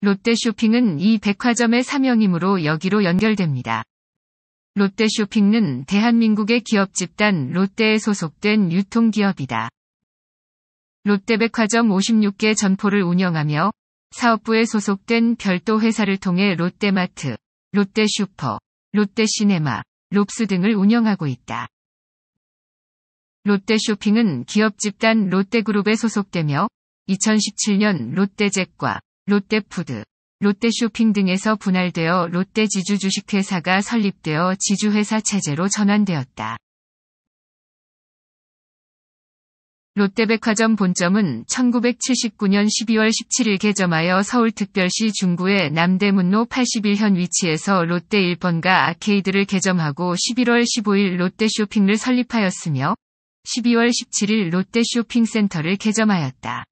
롯데쇼핑은 이 백화점의 사명이므로 여기로 연결됩니다. 롯데쇼핑은 대한민국의 기업 집단 롯데에 소속된 유통기업이다. 롯데백화점 56개 점포를 운영하며 사업부에 소속된 별도 회사를 통해 롯데마트, 롯데슈퍼, 롯데시네마, 롭스 등을 운영하고 있다. 롯데쇼핑은 기업 집단 롯데그룹에 소속되며 2017년 롯데잭과 롯데푸드, 롯데쇼핑 등에서 분할되어 롯데지주 주식회사가 설립되어 지주회사 체제로 전환되었다. 롯데백화점 본점은 1979년 12월 17일 개점하여 서울특별시 중구의 남대문로 81현 위치에서 롯데 1번가 아케이드를 개점하고 11월 15일 롯데쇼핑을 설립하였으며 12월 17일 롯데쇼핑센터를 개점하였다.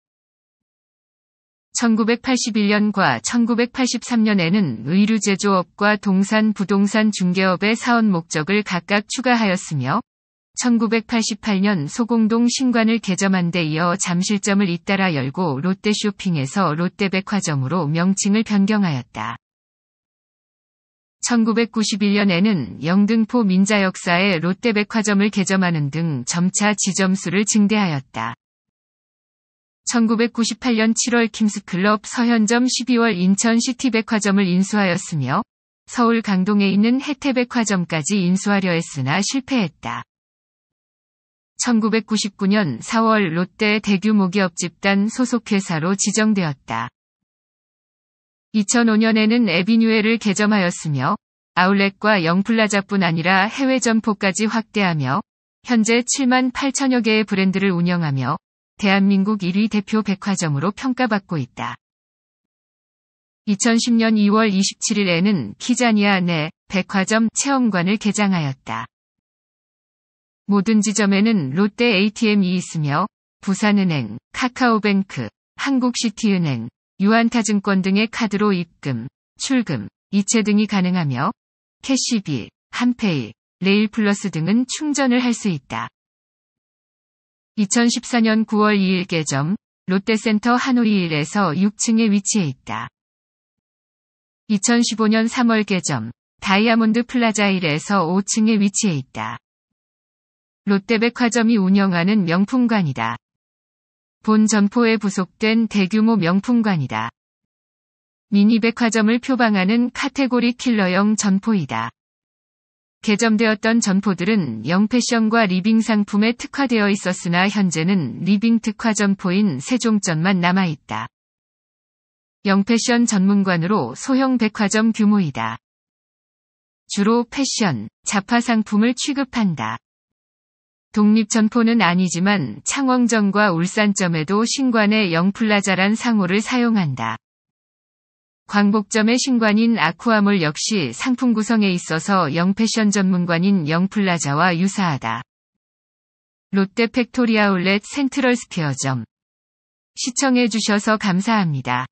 1981년과 1983년에는 의류 제조업과 동산 부동산 중개업의 사업 목적을 각각 추가하였으며 1988년 소공동 신관을 개점한 데 이어 잠실점을 잇따라 열고 롯데쇼핑에서 롯데백화점으로 명칭을 변경하였다. 1991년에는 영등포 민자역사에 롯데백화점을 개점하는 등 점차 지점수를 증대하였다. 1998년 7월 킴스클럽 서현점 12월 인천시티백화점을 인수하였으며 서울 강동에 있는 혜태백화점까지 인수하려 했으나 실패했다. 1999년 4월 롯데 대규모 기업 집단 소속회사로 지정되었다. 2005년에는 에비뉴에를 개점하였으며 아울렛과 영플라자뿐 아니라 해외 점포까지 확대하며 현재 7만 8천여 개의 브랜드를 운영하며 대한민국 1위 대표 백화점으로 평가받고 있다. 2010년 2월 27일에는 키자니아 내 백화점 체험관을 개장하였다. 모든 지점에는 롯데 ATM이 있으며 부산은행, 카카오뱅크, 한국시티은행, 유한타증권 등의 카드로 입금, 출금, 이체 등이 가능하며 캐시비, 한페이, 레일플러스 등은 충전을 할 수 있다. 2014년 9월 2일 개점, 롯데센터 하노이 1에서 6층에 위치해 있다. 2015년 3월 개점, 다이아몬드 플라자 1에서 5층에 위치해 있다. 롯데백화점이 운영하는 명품관이다. 본 점포에 부속된 대규모 명품관이다. 미니백화점을 표방하는 카테고리 킬러형 점포이다. 개점되었던 점포들은 영패션과 리빙 상품에 특화되어 있었으나 현재는 리빙 특화 점포인 세종점만 남아있다. 영패션 전문관으로 소형 백화점 규모이다. 주로 패션, 잡화 상품을 취급한다. 독립 점포는 아니지만 창원점과 울산점에도 신관의 영플라자란 상호를 사용한다. 광복점의 신관인 아쿠아몰 역시 상품 구성에 있어서 영패션 전문관인 영플라자와 유사하다. 롯데 팩토리 아울렛 센트럴 스퀘어점 시청해주셔서 감사합니다.